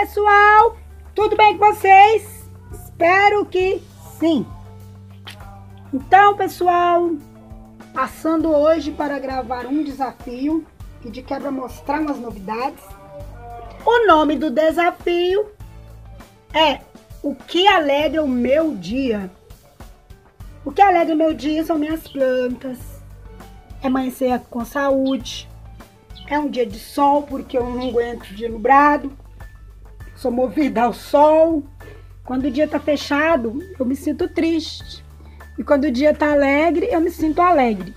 pessoal! Tudo bem com vocês? Espero que sim! Então, pessoal, passando hoje para gravar um desafio e de quebra mostrar umas novidades. O nome do desafio é O que alegra o meu dia? O que alegra o meu dia são minhas plantas. É amanhecer com saúde. É um dia de sol, porque eu não aguento dia nublado sou movida ao sol. Quando o dia está fechado, eu me sinto triste. E quando o dia está alegre, eu me sinto alegre.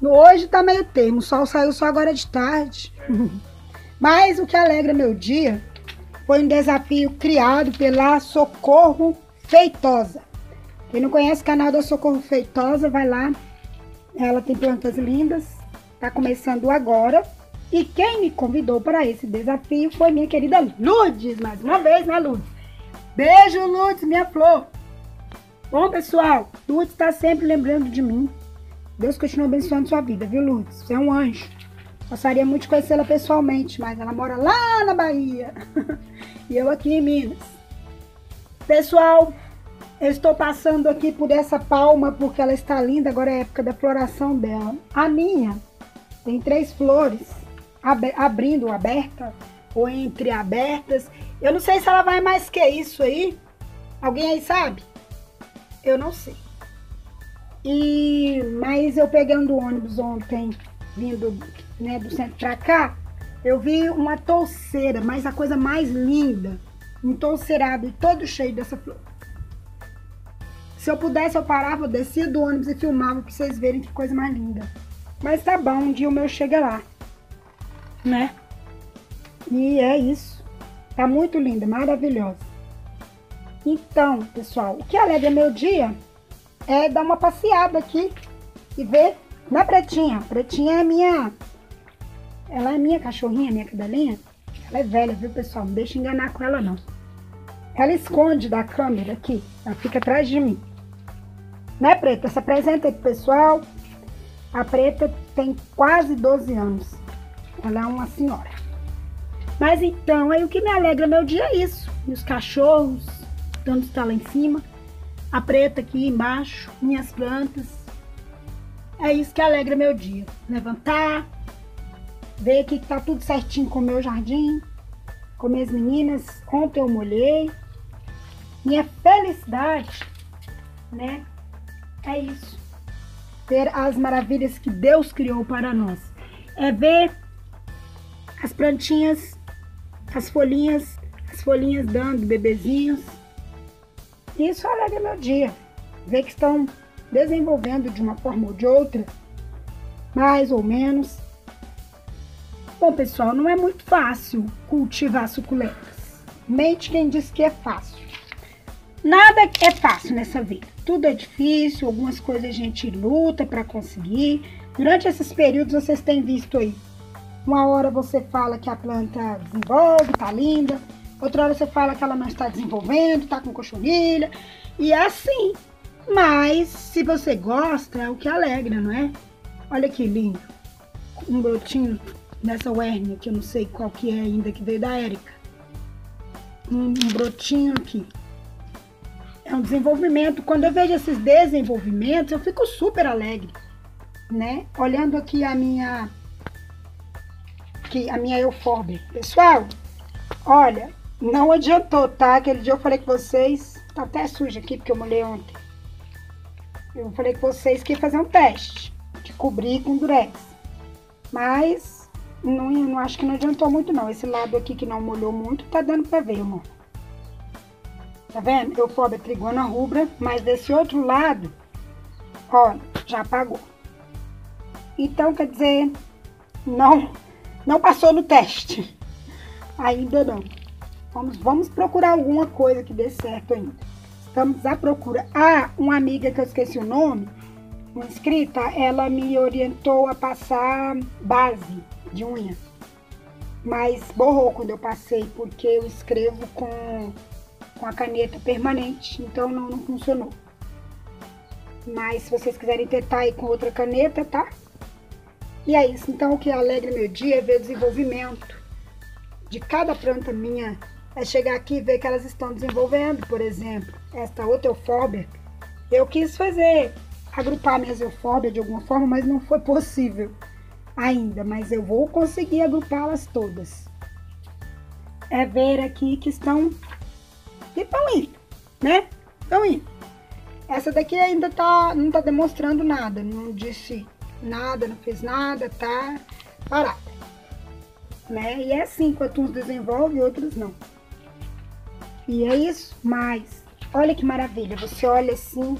Hoje está meio termo, o sol saiu só agora de tarde. Mas o que alegra meu dia foi um desafio criado pela Socorro Feitosa. Quem não conhece o canal da Socorro Feitosa, vai lá. Ela tem plantas lindas. Está começando agora. E quem me convidou para esse desafio foi minha querida Lourdes, mais uma vez, né, Lourdes? Beijo, Lourdes, minha flor. Bom, pessoal, Lourdes está sempre lembrando de mim. Deus continua abençoando sua vida, viu, Lourdes? Você é um anjo. Gostaria muito de conhecê-la pessoalmente, mas ela mora lá na Bahia. e eu aqui em Minas. Pessoal, eu estou passando aqui por essa palma porque ela está linda, agora é a época da floração dela. A minha tem três flores ab abrindo, aberta ou entre abertas. Eu não sei se ela vai mais que isso aí. Alguém aí sabe? Eu não sei. E mas eu pegando o ônibus ontem, vindo né, do centro para cá, eu vi uma touceira, mas a coisa mais linda, um touceirado todo cheio dessa flor. Se eu pudesse, eu parava, descia do ônibus e filmava para vocês verem que coisa mais linda. Mas tá bom, um dia o meu chega lá né? E é isso. Tá muito linda, maravilhosa. Então, pessoal, o que alegra meu dia é dar uma passeada aqui e ver na Pretinha. Pretinha é minha... Ela é minha cachorrinha, minha cadelinha. Ela é velha, viu, pessoal? Não deixa enganar com ela, não. Ela esconde da câmera aqui. Ela fica atrás de mim. Né, Preta? Se apresenta aí pro pessoal. A Preta tem quase 12 anos. Ela é uma senhora. Mas então, aí o que me alegra meu dia é isso. Meus cachorros, tanto está lá em cima. A preta aqui embaixo, minhas plantas. É isso que alegra meu dia. Levantar, ver que tá tudo certinho com o meu jardim, com minhas meninas. Ontem eu molhei. Minha felicidade, né? É isso. Ver as maravilhas que Deus criou para nós. É ver as plantinhas, as folhinhas, as folhinhas dando bebezinhos. Isso alegra meu dia. Ver que estão desenvolvendo de uma forma ou de outra, mais ou menos. Bom, pessoal, não é muito fácil cultivar suculentas. Mente quem diz que é fácil. Nada é fácil nessa vida. Tudo é difícil, algumas coisas a gente luta para conseguir. Durante esses períodos vocês têm visto aí uma hora você fala que a planta desenvolve, tá linda. Outra hora você fala que ela não está desenvolvendo, tá com cochonilha. E é assim. Mas se você gosta, é o que alegra, não é? Olha que lindo. Um brotinho dessa hérnia, que eu não sei qual que é ainda, que veio da Érica. Um, um brotinho aqui. É um desenvolvimento. Quando eu vejo esses desenvolvimentos, eu fico super alegre, né? Olhando aqui a minha aqui a minha euforbe. Pessoal, olha, não adiantou, tá? Aquele dia eu falei com vocês, tá até sujo aqui porque eu molhei ontem. Eu falei com vocês que ia fazer um teste de cobrir com durex. Mas não, não acho que não adiantou muito não. Esse lado aqui que não molhou muito, tá dando pra ver, amor. Tá vendo? Eufórbia trigona rubra, mas desse outro lado, ó, já apagou. Então, quer dizer, não não passou no teste. Ainda não. Vamos, vamos procurar alguma coisa que dê certo ainda. Estamos à procura. Ah, uma amiga que eu esqueci o nome, uma inscrita, ela me orientou a passar base de unha. Mas borrou quando eu passei, porque eu escrevo com, com a caneta permanente, então não, não funcionou. Mas se vocês quiserem tentar aí com outra caneta, tá? E é isso. Então, o que alegra meu dia é ver o desenvolvimento de cada planta minha é chegar aqui e ver que elas estão desenvolvendo, por exemplo, esta outra eufórbia. Eu quis fazer, agrupar minhas eufórbias de alguma forma, mas não foi possível ainda, mas eu vou conseguir agrupá-las todas. É ver aqui que estão, que estão indo, né? Estão indo. Essa daqui ainda tá, não tá demonstrando nada, não disse nada, não fez nada, tá parada. Né? E é assim, enquanto uns desenvolvem, outros não. E é isso, mas olha que maravilha, você olha assim,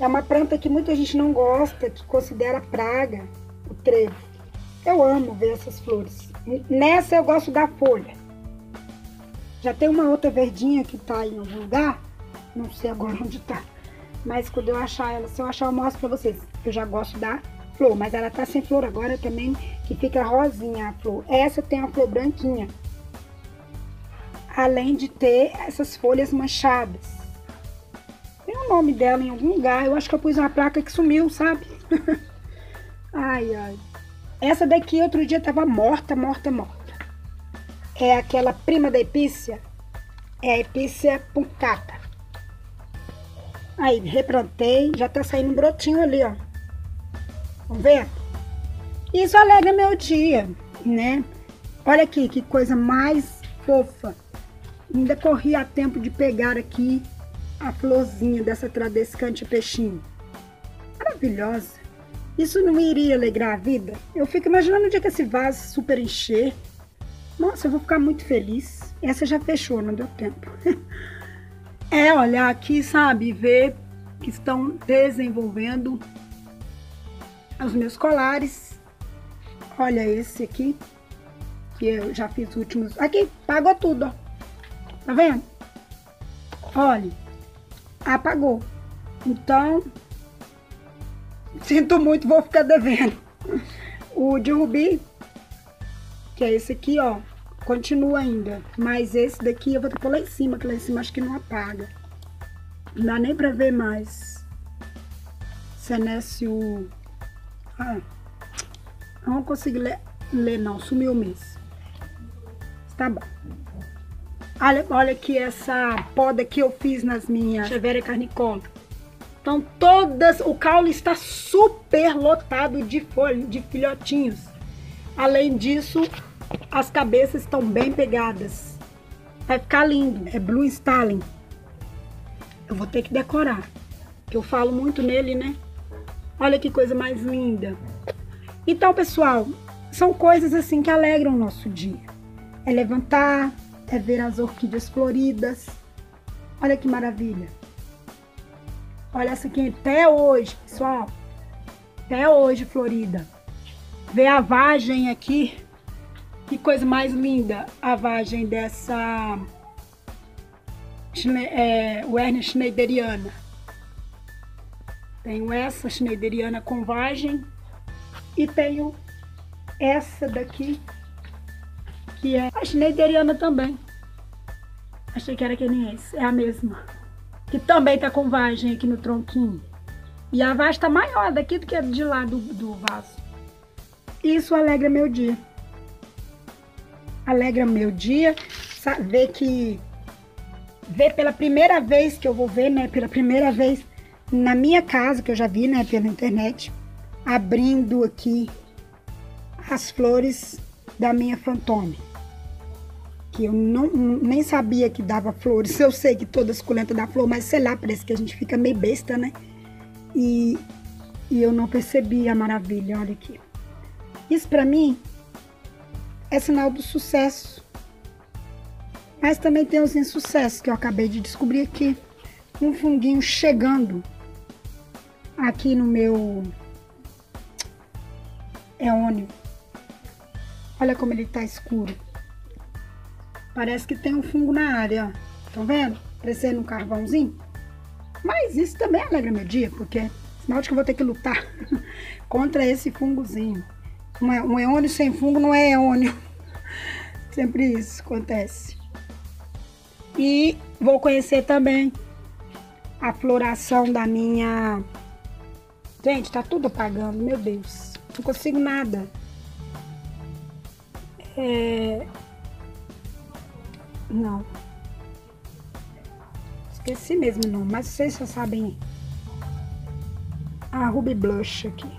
é uma planta que muita gente não gosta, que considera praga, o trevo. Eu amo ver essas flores. Nessa eu gosto da folha. Já tem uma outra verdinha que tá em algum lugar, não sei agora onde tá. Mas quando eu achar ela, se eu achar eu mostro pra vocês. Eu já gosto da flor, mas ela tá sem flor agora também, que fica rosinha a flor. Essa tem a flor branquinha além de ter essas folhas manchadas. Tem o nome dela em algum lugar, eu acho que eu pus uma placa que sumiu, sabe? ai, ai. Essa daqui outro dia tava morta, morta, morta. É aquela prima da epícia, é a epícia puncata. Aí, replantei, já tá saindo um brotinho ali, ó. Ver? Isso alegra meu dia, né? Olha aqui, que coisa mais fofa. Ainda corri a tempo de pegar aqui a florzinha dessa tradescante peixinho. Maravilhosa. Isso não iria alegrar a vida? Eu fico imaginando o dia que esse vaso super encher. Nossa, eu vou ficar muito feliz. Essa já fechou, não deu tempo. é olhar aqui, sabe, ver que estão desenvolvendo os meus colares. Olha esse aqui, que eu já fiz os últimos. Aqui, pagou tudo, ó. Tá vendo? Olha, apagou. Então, sinto muito, vou ficar devendo. O de rubi, que é esse aqui, ó, continua ainda. Mas esse daqui eu vou pôr lá em cima, que lá em cima acho que não apaga. Não dá nem pra ver mais. Senécio... Ah, não consigo ler, ler não, sumiu mesmo. Tá bom. Olha, olha aqui essa poda que eu fiz nas minhas Cheveria carnicola. Então todas, o caule está super lotado de folha, de filhotinhos. Além disso, as cabeças estão bem pegadas. Vai ficar lindo. É Blue Stalin. Eu vou ter que decorar. Que eu falo muito nele, né? Olha que coisa mais linda. Então, pessoal, são coisas assim que alegram o nosso dia. É levantar, é ver as orquídeas floridas. Olha que maravilha. Olha essa aqui até hoje, pessoal. Até hoje florida. Ver a vagem aqui. Que coisa mais linda. A vagem dessa é, Werner Schneideriana. Tenho essa Schneideriana com vagem. E tenho essa daqui que é a schneideriana também. Achei que era queniense, é a mesma. Que também tá com vagem aqui no tronquinho. E a vagem tá maior daqui do que de lá do, do vaso. Isso alegra meu dia. Alegra meu dia ver que... Ver pela primeira vez que eu vou ver, né? Pela primeira vez na minha casa, que eu já vi, né? Pela internet. Abrindo aqui as flores da minha fantome que eu não, nem sabia que dava flores. Eu sei que todas suculenta dá flor, mas sei lá, parece que a gente fica meio besta, né? E, e eu não percebi a maravilha, olha aqui. Isso para mim é sinal do sucesso. Mas também tem os insucessos que eu acabei de descobrir aqui. Um funguinho chegando aqui no meu eônio. Olha como ele tá escuro. Parece que tem um fungo na área, ó. Estão vendo? Parecendo um carvãozinho. Mas isso também alegra meu dia, porque sinal de que eu vou ter que lutar contra esse fungozinho. Um, um eônio sem fungo não é eônio. Sempre isso acontece. E vou conhecer também a floração da minha... Gente, tá tudo apagando, meu Deus. Não consigo nada. É, Não. Esqueci mesmo o nome, mas vocês já sabem. A Ruby Blush aqui.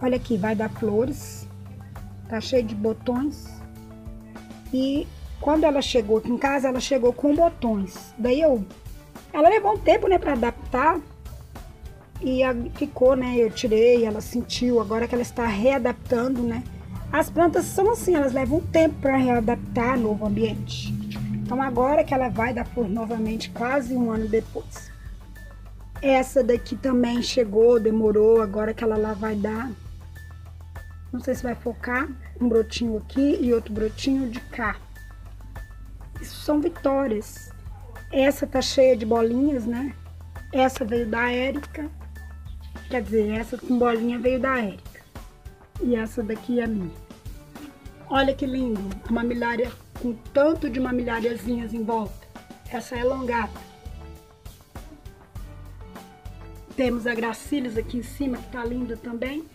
Olha aqui, vai dar flores. Tá cheio de botões. E quando ela chegou aqui em casa, ela chegou com botões. Daí eu... Ela levou um tempo, né, pra adaptar. E ficou, né, eu tirei, ela sentiu. Agora que ela está readaptando, né. As plantas são assim, elas levam um tempo para readaptar novo ambiente. Então agora que ela vai dar flor novamente, quase um ano depois. Essa daqui também chegou, demorou, agora que ela lá vai dar. Não sei se vai focar um brotinho aqui e outro brotinho de cá. Isso são vitórias. Essa tá cheia de bolinhas, né? Essa veio da Érica. Quer dizer, essa com bolinha veio da Érica. E essa daqui é minha. Olha que lindo. A mamilhária com tanto de mamilhariazinhas em volta. Essa é alongada. Temos a Gracílias aqui em cima, que tá linda também.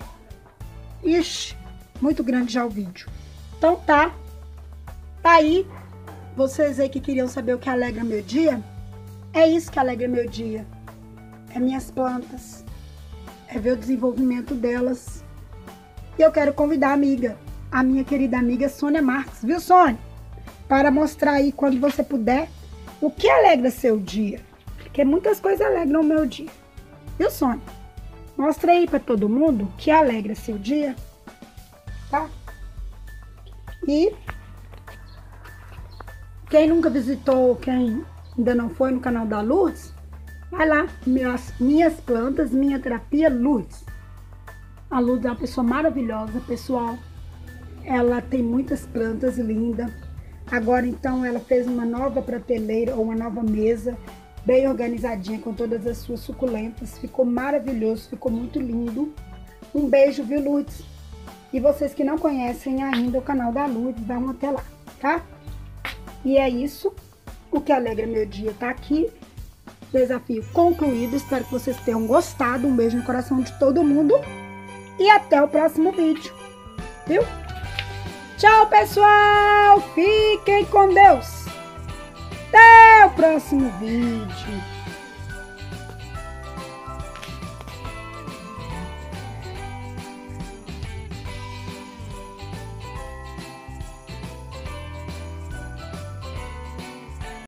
Ixi, muito grande já o vídeo. Então tá. Tá aí. Vocês aí que queriam saber o que alegra meu dia? É isso que alegra meu dia. É minhas plantas. Ver o desenvolvimento delas. E eu quero convidar a amiga, a minha querida amiga Sônia Marques, viu Sônia? Para mostrar aí quando você puder o que alegra seu dia. Porque muitas coisas alegram o meu dia. Viu Sônia? Mostra aí para todo mundo o que alegra seu dia. Tá? E quem nunca visitou, quem ainda não foi no canal da Luz, vai lá, minhas, minhas plantas, minha terapia Luz. A Luz é uma pessoa maravilhosa, pessoal. Ela tem muitas plantas lindas. Agora então ela fez uma nova prateleira ou uma nova mesa, bem organizadinha com todas as suas suculentas. Ficou maravilhoso, ficou muito lindo. Um beijo, viu, Luz? E vocês que não conhecem ainda o canal da Luz, vão até lá, tá? E é isso. O que alegra meu dia tá aqui. Desafio concluído. Espero que vocês tenham gostado. Um beijo no coração de todo mundo. E até o próximo vídeo. Viu? Tchau, pessoal! Fiquem com Deus! Até o próximo vídeo.